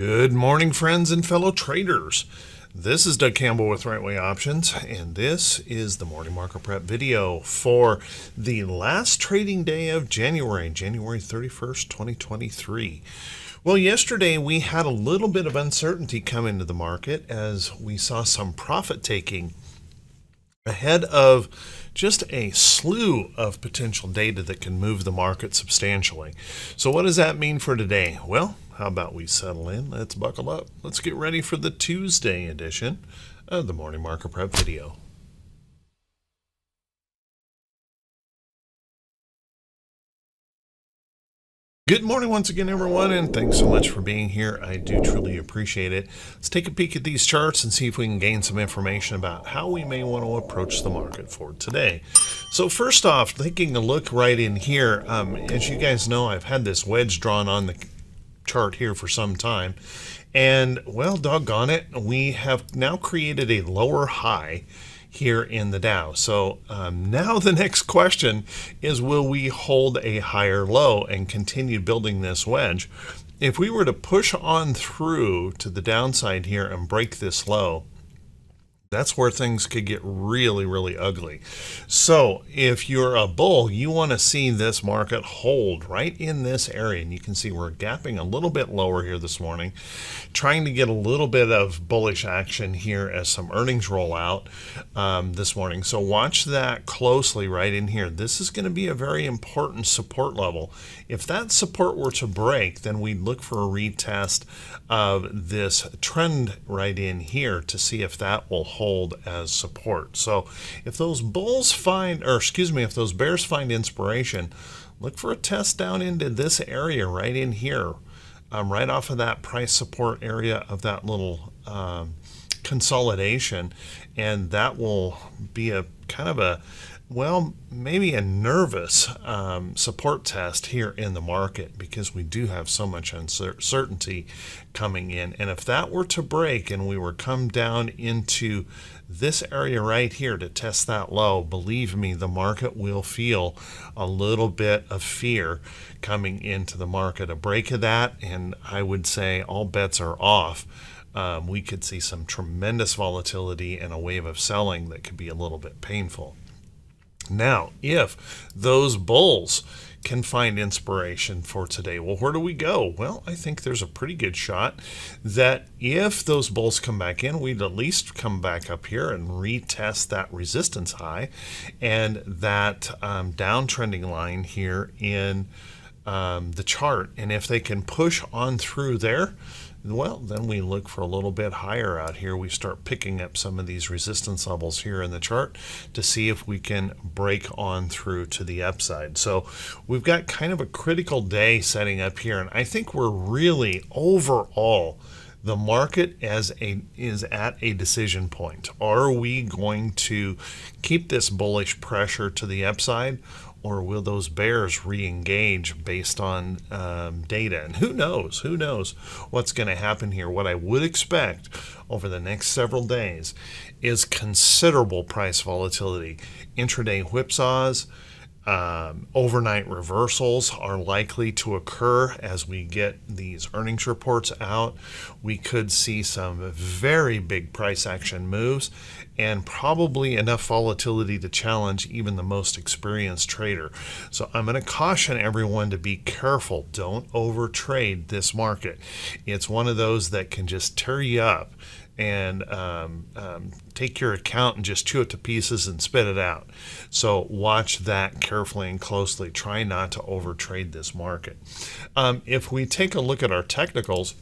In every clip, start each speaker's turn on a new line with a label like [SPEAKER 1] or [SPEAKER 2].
[SPEAKER 1] Good morning, friends and fellow traders. This is Doug Campbell with Right Way Options, and this is the morning market prep video for the last trading day of January, January 31st, 2023. Well, yesterday we had a little bit of uncertainty come into the market as we saw some profit taking ahead of just a slew of potential data that can move the market substantially. So, what does that mean for today? Well, how about we settle in? Let's buckle up. Let's get ready for the Tuesday edition of the Morning Market Prep video. Good morning once again, everyone, and thanks so much for being here. I do truly appreciate it. Let's take a peek at these charts and see if we can gain some information about how we may want to approach the market for today. So first off, taking a look right in here, um, as you guys know, I've had this wedge drawn on the chart here for some time. And, well, doggone it, we have now created a lower high here in the Dow. So um, now the next question is will we hold a higher low and continue building this wedge? If we were to push on through to the downside here and break this low, that's where things could get really, really ugly. So if you're a bull, you want to see this market hold right in this area. And you can see we're gapping a little bit lower here this morning, trying to get a little bit of bullish action here as some earnings roll out um, this morning. So watch that closely right in here. This is going to be a very important support level. If that support were to break, then we'd look for a retest of this trend right in here to see if that will hold as support. So if those bulls find, or excuse me, if those bears find inspiration, look for a test down into this area right in here, um, right off of that price support area of that little um, consolidation. And that will be a kind of a well, maybe a nervous um, support test here in the market because we do have so much uncertainty coming in. And if that were to break and we were come down into this area right here to test that low, believe me, the market will feel a little bit of fear coming into the market. A break of that, and I would say all bets are off. Um, we could see some tremendous volatility and a wave of selling that could be a little bit painful. Now, if those bulls can find inspiration for today, well, where do we go? Well, I think there's a pretty good shot that if those bulls come back in, we'd at least come back up here and retest that resistance high and that um, downtrending line here in um, the chart. And if they can push on through there, well, then we look for a little bit higher out here. We start picking up some of these resistance levels here in the chart to see if we can break on through to the upside. So we've got kind of a critical day setting up here, and I think we're really overall the market as a is at a decision point. Are we going to keep this bullish pressure to the upside or will those bears re-engage based on um, data? And who knows? Who knows what's going to happen here? What I would expect over the next several days is considerable price volatility, intraday whipsaws. Um, overnight reversals are likely to occur as we get these earnings reports out. We could see some very big price action moves and probably enough volatility to challenge even the most experienced trader. So I'm going to caution everyone to be careful. Don't overtrade this market. It's one of those that can just tear you up and um, um, take your account and just chew it to pieces and spit it out. So watch that carefully and closely. Try not to overtrade this market. Um, if we take a look at our technicals,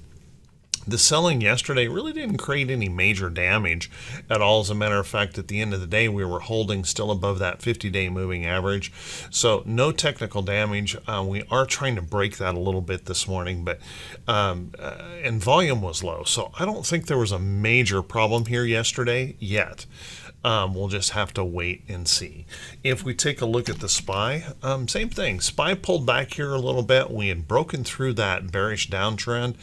[SPEAKER 1] the selling yesterday really didn't create any major damage at all. As a matter of fact, at the end of the day, we were holding still above that 50 day moving average. So, no technical damage. Uh, we are trying to break that a little bit this morning, but um, uh, and volume was low. So, I don't think there was a major problem here yesterday yet. Um, we'll just have to wait and see. If we take a look at the SPY, um, same thing. SPY pulled back here a little bit. We had broken through that bearish downtrend,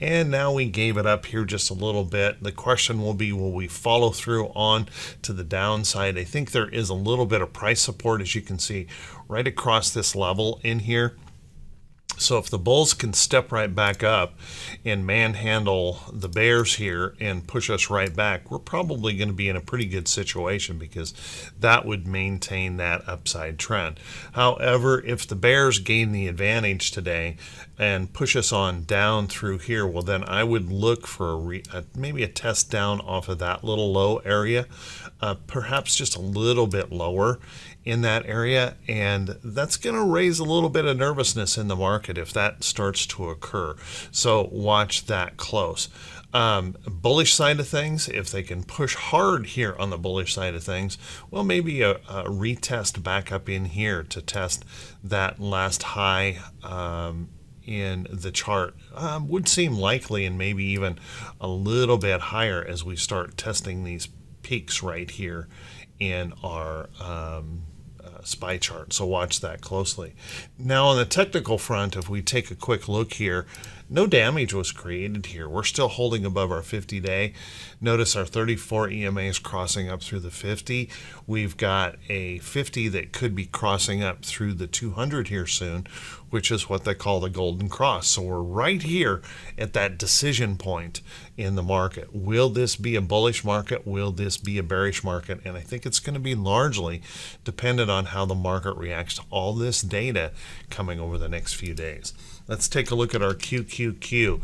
[SPEAKER 1] and now we gave it up here just a little bit. The question will be, will we follow through on to the downside? I think there is a little bit of price support, as you can see, right across this level in here. So if the Bulls can step right back up and manhandle the Bears here and push us right back, we're probably going to be in a pretty good situation because that would maintain that upside trend. However, if the Bears gain the advantage today and push us on down through here, well then I would look for a, re, a maybe a test down off of that little low area, uh, perhaps just a little bit lower in that area, and that's going to raise a little bit of nervousness in the market if that starts to occur. So watch that close. Um, bullish side of things, if they can push hard here on the bullish side of things, well, maybe a, a retest back up in here to test that last high um, in the chart um, would seem likely and maybe even a little bit higher as we start testing these peaks right here in our um, SPY chart. So watch that closely. Now on the technical front, if we take a quick look here, no damage was created here. We're still holding above our 50 day. Notice our 34 EMAs crossing up through the 50. We've got a 50 that could be crossing up through the 200 here soon, which is what they call the golden cross. So we're right here at that decision point in the market. Will this be a bullish market? Will this be a bearish market? And I think it's going to be largely dependent on how the market reacts to all this data coming over the next few days. Let's take a look at our QQQ.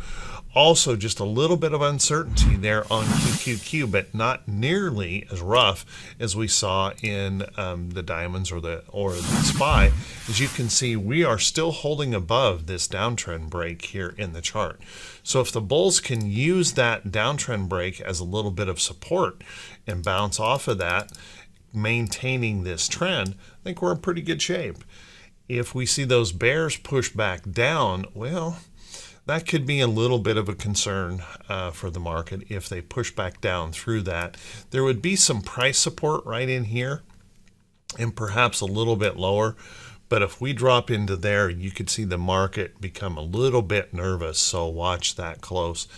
[SPEAKER 1] Also, just a little bit of uncertainty there on QQQ, but not nearly as rough as we saw in um, the diamonds or the or the SPY. As you can see, we are still holding above this downtrend break here in the chart. So if the bulls can use that downtrend break as a little bit of support and bounce off of that, maintaining this trend, I think we're in pretty good shape if we see those bears push back down, well, that could be a little bit of a concern uh, for the market if they push back down through that. There would be some price support right in here and perhaps a little bit lower. But if we drop into there, you could see the market become a little bit nervous. So watch that close.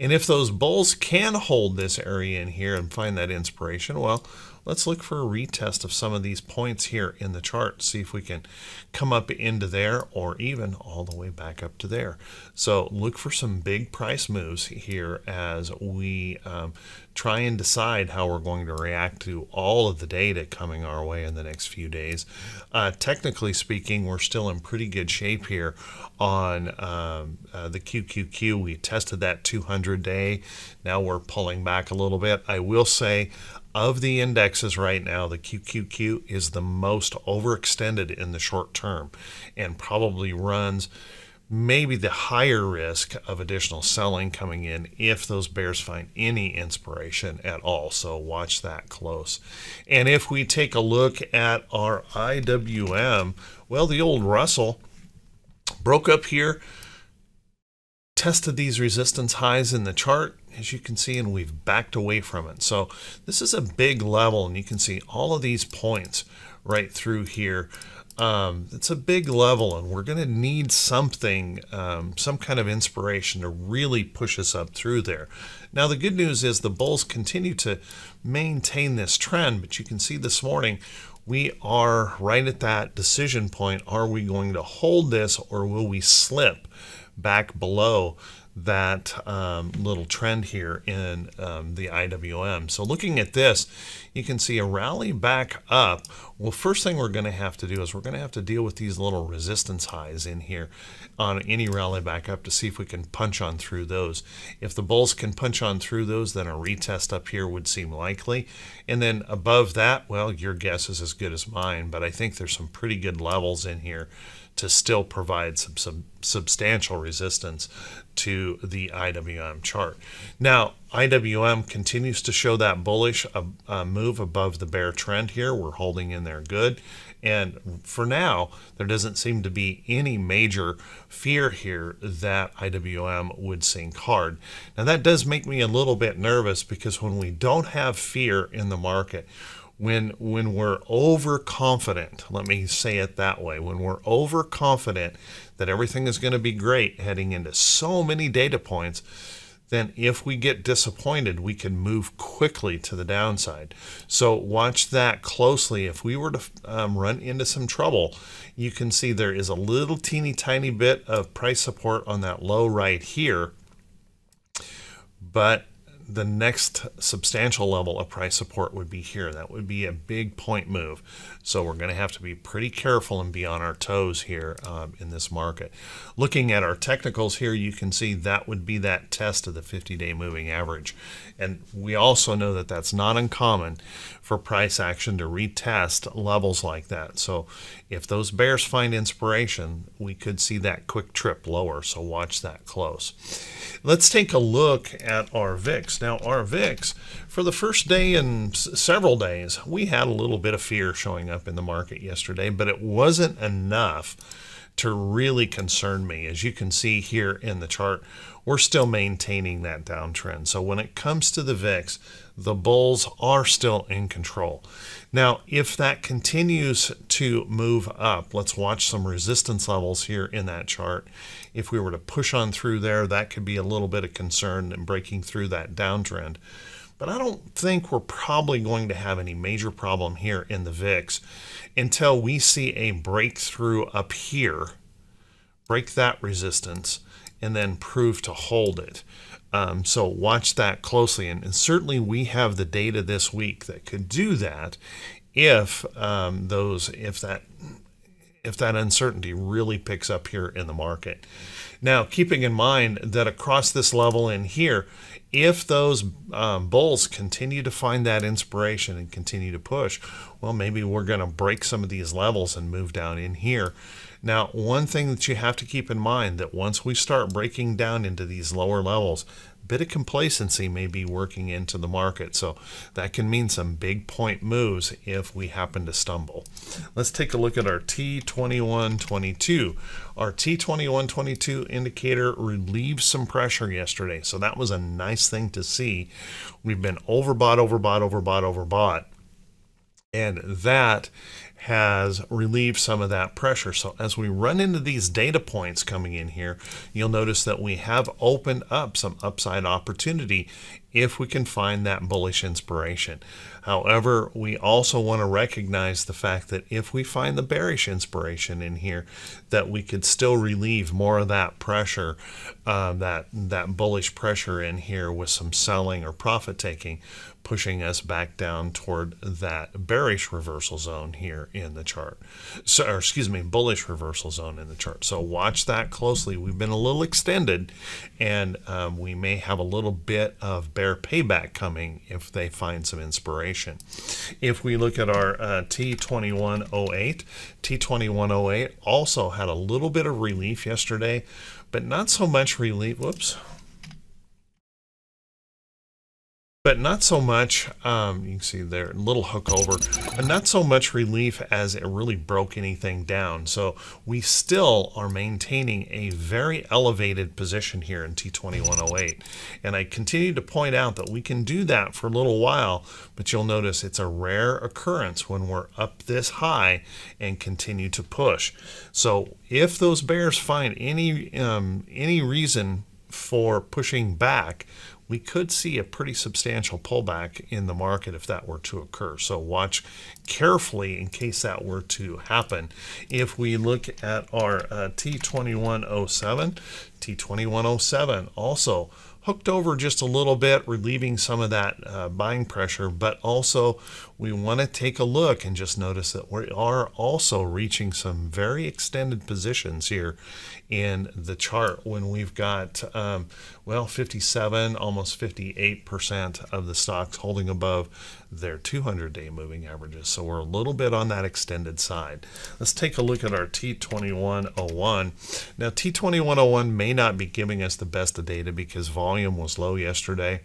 [SPEAKER 1] And if those bulls can hold this area in here and find that inspiration, well, let's look for a retest of some of these points here in the chart. See if we can come up into there or even all the way back up to there. So look for some big price moves here as we um, try and decide how we're going to react to all of the data coming our way in the next few days. Uh, technically speaking, we're still in pretty good shape here on um, uh, the QQQ. We tested that 200 day. Now we're pulling back a little bit. I will say of the indexes right now, the QQQ is the most overextended in the short term and probably runs maybe the higher risk of additional selling coming in if those bears find any inspiration at all. So watch that close. And if we take a look at our IWM, well, the old Russell broke up here, tested these resistance highs in the chart as you can see, and we've backed away from it. So this is a big level, and you can see all of these points right through here. Um, it's a big level, and we're going to need something, um, some kind of inspiration to really push us up through there. Now, the good news is the bulls continue to maintain this trend, but you can see this morning we are right at that decision point. Are we going to hold this, or will we slip back below that um, little trend here in um, the IWM. So looking at this, you can see a rally back up. Well, first thing we're going to have to do is we're going to have to deal with these little resistance highs in here on any rally back up to see if we can punch on through those. If the bulls can punch on through those, then a retest up here would seem likely. And then above that, well, your guess is as good as mine, but I think there's some pretty good levels in here to still provide some, some substantial resistance to the IWM chart. Now, IWM continues to show that bullish uh, uh, move above the bear trend here. We're holding in there good. And for now, there doesn't seem to be any major fear here that IWM would sink hard. Now, that does make me a little bit nervous because when we don't have fear in the market, when when we're overconfident let me say it that way when we're overconfident that everything is going to be great heading into so many data points then if we get disappointed, we can move quickly to the downside. So watch that closely. If we were to um, run into some trouble, you can see there is a little teeny tiny bit of price support on that low right here. But the next substantial level of price support would be here. That would be a big point move. So we're going to have to be pretty careful and be on our toes here um, in this market. Looking at our technicals here, you can see that would be that test of the 50-day moving average. And we also know that that's not uncommon for price action to retest levels like that. So if those bears find inspiration, we could see that quick trip lower. So watch that close. Let's take a look at our VIX. Now, our VIX, for the first day in several days, we had a little bit of fear showing up in the market yesterday, but it wasn't enough to really concern me. As you can see here in the chart, we're still maintaining that downtrend. So when it comes to the VIX, the bulls are still in control. Now, if that continues to move up, let's watch some resistance levels here in that chart. If we were to push on through there, that could be a little bit of concern and breaking through that downtrend. But I don't think we're probably going to have any major problem here in the VIX until we see a breakthrough up here, break that resistance, and then prove to hold it. Um, so watch that closely. And, and, certainly we have the data this week that could do that if um, those if that if that uncertainty really picks up here in the market. Now, keeping in mind that across this level in here, if those um, bulls continue to find that inspiration and continue to push, well, maybe we're going to break some of these levels and move down in here. Now, one thing that you have to keep in mind that once we start breaking down into these lower levels, bit of complacency may be working into the market. So that can mean some big point moves if we happen to stumble. Let's take a look at our T2122. Our T2122 indicator relieved some pressure yesterday. So that was a nice thing to see. We've been overbought, overbought, overbought, overbought. And that has relieved some of that pressure. So as we run into these data points coming in here, you'll notice that we have opened up some upside opportunity if we can find that bullish inspiration. However, we also want to recognize the fact that if we find the bearish inspiration in here, that we could still relieve more of that pressure, uh, that, that bullish pressure in here with some selling or profit taking pushing us back down toward that bearish reversal zone here in the chart. So, or excuse me, bullish reversal zone in the chart. So watch that closely. We've been a little extended, and um, we may have a little bit of bear payback coming if they find some inspiration. If we look at our uh, T2108, T2108 also had a little bit of relief yesterday, but not so much relief. Whoops but not so much, um, you can see there, a little hook over, and not so much relief as it really broke anything down. So we still are maintaining a very elevated position here in T2108. And I continue to point out that we can do that for a little while, but you'll notice it's a rare occurrence when we're up this high and continue to push. So if those bears find any, um, any reason for pushing back, we could see a pretty substantial pullback in the market if that were to occur. So watch carefully in case that were to happen. If we look at our uh, T2107, T2107 also hooked over just a little bit, relieving some of that uh, buying pressure, but also we want to take a look and just notice that we are also reaching some very extended positions here in the chart when we've got, um, well, 57, almost 58% of the stocks holding above their 200 day moving averages. So we're a little bit on that extended side. Let's take a look at our T2101. Now, T2101 may not be giving us the best of data because volume was low yesterday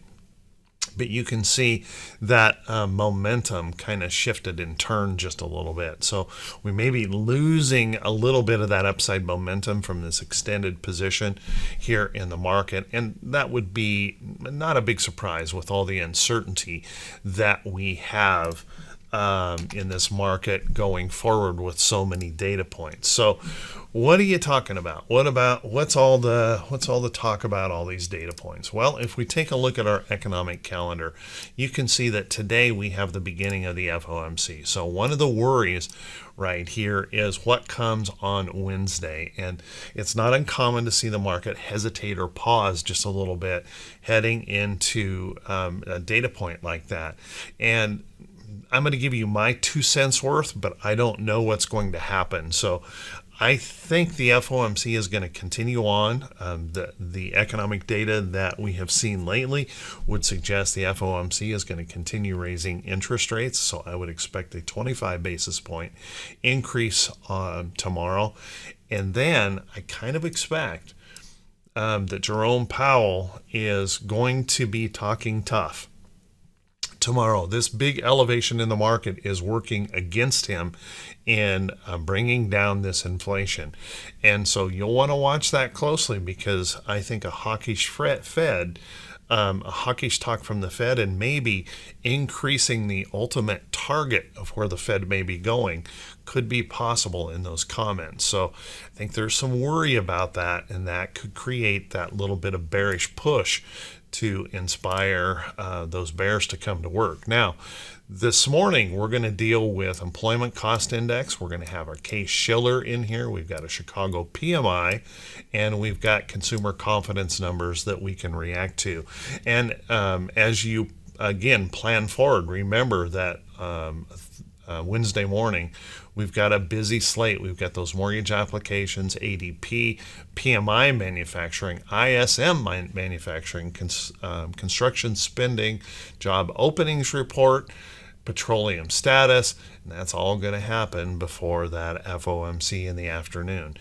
[SPEAKER 1] but you can see that uh, momentum kind of shifted and turned just a little bit. So we may be losing a little bit of that upside momentum from this extended position here in the market. And that would be not a big surprise with all the uncertainty that we have um, in this market going forward with so many data points. So, what are you talking about? What about what's all the what's all the talk about all these data points? Well, if we take a look at our economic calendar, you can see that today we have the beginning of the FOMC. So one of the worries right here is what comes on Wednesday, and it's not uncommon to see the market hesitate or pause just a little bit heading into um, a data point like that, and I'm going to give you my two cents worth, but I don't know what's going to happen. So I think the FOMC is going to continue on. Um, the, the economic data that we have seen lately would suggest the FOMC is going to continue raising interest rates. So I would expect a 25 basis point increase uh, tomorrow. And then I kind of expect um, that Jerome Powell is going to be talking tough tomorrow. This big elevation in the market is working against him in uh, bringing down this inflation. And so you'll want to watch that closely because I think a hawkish Fed. Um, a hawkish talk from the Fed and maybe increasing the ultimate target of where the Fed may be going could be possible in those comments. So I think there's some worry about that, and that could create that little bit of bearish push to inspire uh, those bears to come to work. Now, this morning we're going to deal with employment cost index. We're going to have our Case-Shiller in here. We've got a Chicago PMI, and we've got consumer confidence numbers that we can react to. And um, as you again plan forward, remember that um, uh, Wednesday morning We've got a busy slate. We've got those mortgage applications, ADP, PMI manufacturing, ISM manufacturing, cons um, construction spending, job openings report, petroleum status, and that's all going to happen before that FOMC in the afternoon.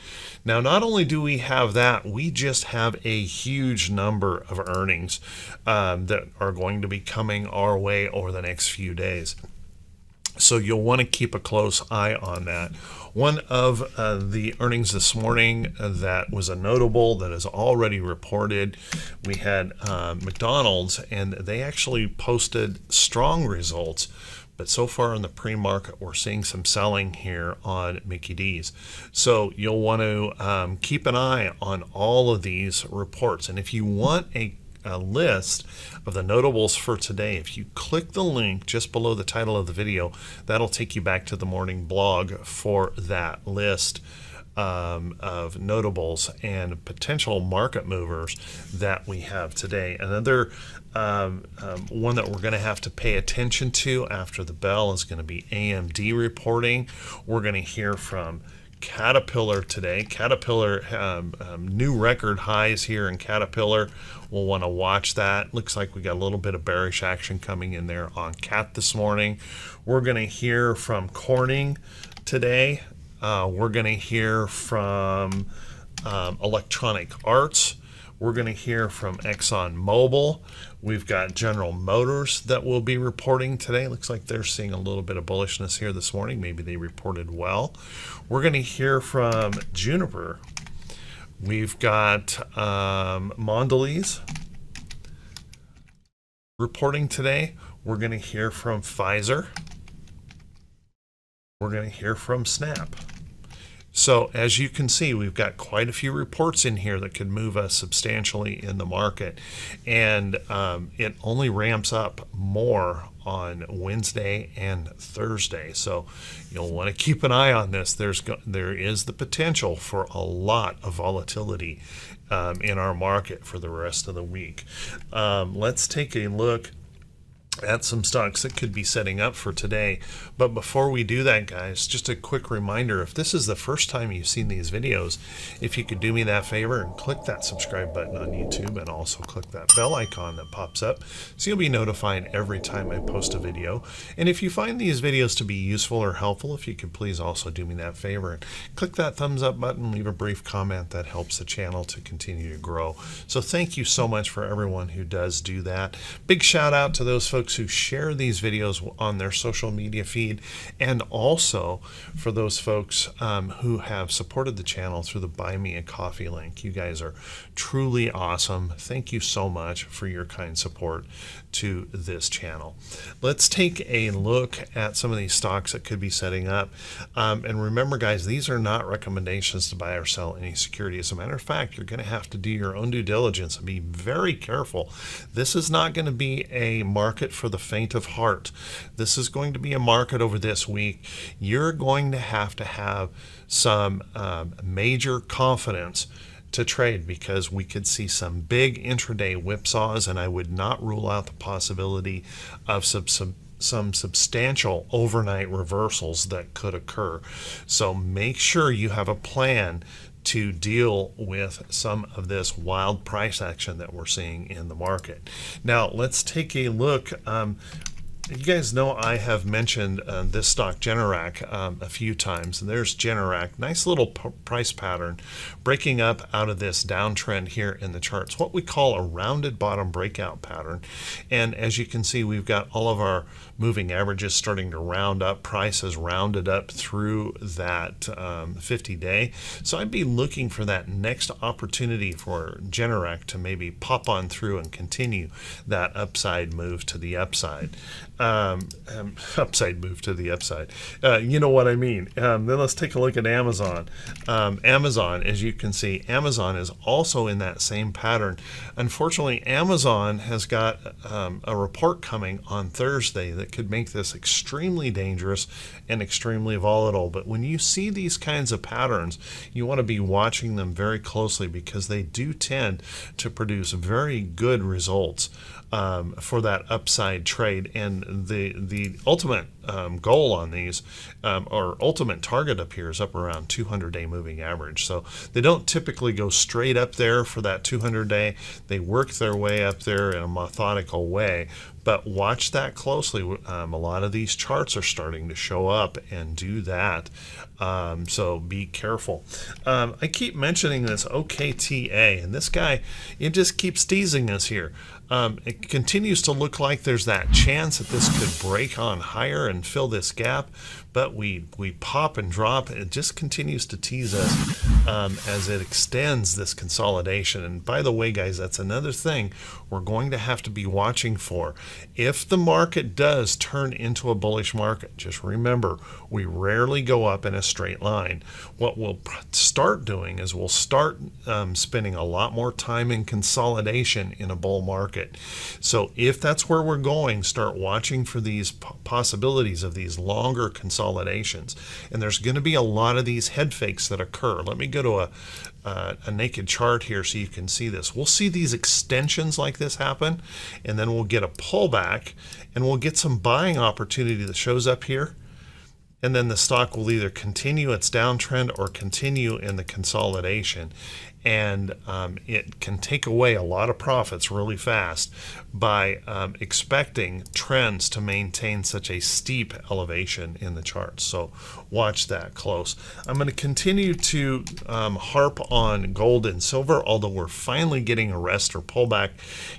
[SPEAKER 1] Now, not only do we have that, we just have a huge number of earnings um, that are going to be coming our way over the next few days. So you'll want to keep a close eye on that. One of uh, the earnings this morning uh, that was a notable that is already reported, we had uh, McDonald's, and they actually posted strong results. But so far in the pre-market, we're seeing some selling here on Mickey D's. So you'll want to um, keep an eye on all of these reports. And if you want a a list of the notables for today. If you click the link just below the title of the video, that'll take you back to the morning blog for that list um, of notables and potential market movers that we have today. Another um, um, one that we're going to have to pay attention to after the bell is going to be AMD reporting. We're going to hear from Caterpillar today. Caterpillar um, um, new record highs here in Caterpillar. We'll want to watch that. Looks like we got a little bit of bearish action coming in there on CAT this morning. We're going to hear from Corning today. Uh, we're going to hear from um, Electronic Arts. We're going to hear from Exxon Mobil. We've got General Motors that will be reporting today. Looks like they're seeing a little bit of bullishness here this morning. Maybe they reported well. We're going to hear from Juniper. We've got um, Mondelez reporting today. We're going to hear from Pfizer. We're going to hear from Snap. So as you can see, we've got quite a few reports in here that could move us substantially in the market. And um, it only ramps up more on Wednesday and Thursday. So you'll want to keep an eye on this. There's there is the potential for a lot of volatility um, in our market for the rest of the week. Um, let's take a look at some stocks that could be setting up for today. But before we do that, guys, just a quick reminder, if this is the first time you've seen these videos, if you could do me that favor and click that subscribe button on YouTube and also click that bell icon that pops up so you'll be notified every time I post a video. And if you find these videos to be useful or helpful, if you could please also do me that favor and click that thumbs up button, leave a brief comment that helps the channel to continue to grow. So thank you so much for everyone who does do that. Big shout out to those folks folks who share these videos on their social media feed, and also for those folks um, who have supported the channel through the Buy Me a Coffee link. You guys are truly awesome. Thank you so much for your kind support to this channel. Let's take a look at some of these stocks that could be setting up. Um, and remember, guys, these are not recommendations to buy or sell any security. As a matter of fact, you're going to have to do your own due diligence and be very careful. This is not going to be a market for the faint of heart. This is going to be a market over this week. You're going to have to have some um, major confidence to trade because we could see some big intraday whipsaws, and I would not rule out the possibility of some, some some substantial overnight reversals that could occur. So make sure you have a plan to deal with some of this wild price action that we're seeing in the market. Now, let's take a look. Um, you guys know I have mentioned uh, this stock Generac um, a few times, and there's Generac. Nice little price pattern breaking up out of this downtrend here in the charts, what we call a rounded bottom breakout pattern. And as you can see, we've got all of our moving averages starting to round up, prices rounded up through that um, 50 day. So I'd be looking for that next opportunity for Generac to maybe pop on through and continue that upside move to the upside um, um, upside move to the upside. Uh, you know what I mean. Um, then let's take a look at Amazon. Um, Amazon, as you can see, Amazon is also in that same pattern. Unfortunately, Amazon has got um, a report coming on Thursday that could make this extremely dangerous and extremely volatile. But when you see these kinds of patterns, you want to be watching them very closely because they do tend to produce very good results um, for that upside trade. And the the ultimate um, goal on these, um, or ultimate target up here is up around 200 day moving average. So they don't typically go straight up there for that 200 day. They work their way up there in a methodical way. But watch that closely. Um, a lot of these charts are starting to show up and do that. Um, so be careful. Um, I keep mentioning this OKTA, and this guy, it just keeps teasing us here. Um, it continues to look like there's that chance that this could break on higher and fill this gap, but we we pop and drop. It just continues to tease us um, as it extends this consolidation. And by the way, guys, that's another thing we're going to have to be watching for. If the market does turn into a bullish market, just remember we rarely go up in a straight line. What we'll start doing is we'll start um, spending a lot more time in consolidation in a bull market. So if that's where we're going, start watching for these possibilities of these longer consolidations. And there's going to be a lot of these head fakes that occur. Let me go to a, uh, a naked chart here so you can see this. We'll see these extensions like this happen, and then we'll get a pullback, and we'll get some buying opportunity that shows up here and then the stock will either continue its downtrend or continue in the consolidation and um, it can take away a lot of profits really fast by um, expecting trends to maintain such a steep elevation in the charts. So watch that close. I'm going to continue to um, harp on gold and silver, although we're finally getting a rest or pullback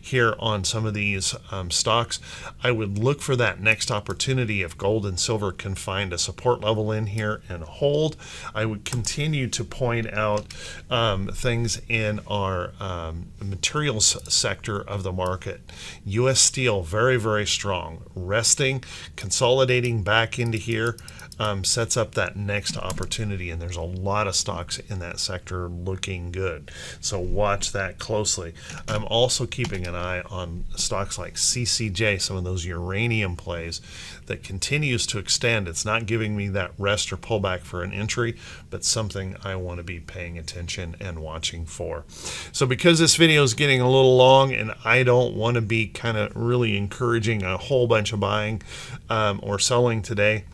[SPEAKER 1] here on some of these um, stocks. I would look for that next opportunity if gold and silver can find a support level in here and hold. I would continue to point out um, things in our um, materials sector of the market. U.S. Steel, very, very strong, resting, consolidating back into here um, sets up that next opportunity. And there's a lot of stocks in that sector looking good. So watch that closely. I'm also keeping an eye on stocks like CCJ, some of those uranium plays that continues to extend. It's not giving me that rest or pullback for an entry, but something I want to be paying attention and watching for. So because this video is getting a little long and I don't want to be kind of really encouraging a whole bunch of buying um, or selling today,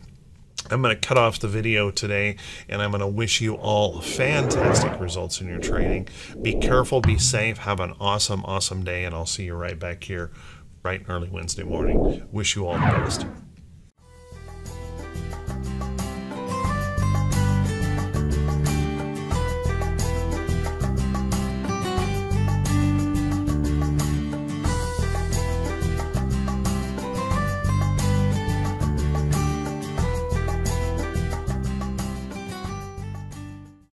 [SPEAKER 1] I'm going to cut off the video today and I'm going to wish you all fantastic results in your trading. Be careful, be safe, have an awesome, awesome day, and I'll see you right back here bright and early Wednesday morning. Wish you all the best.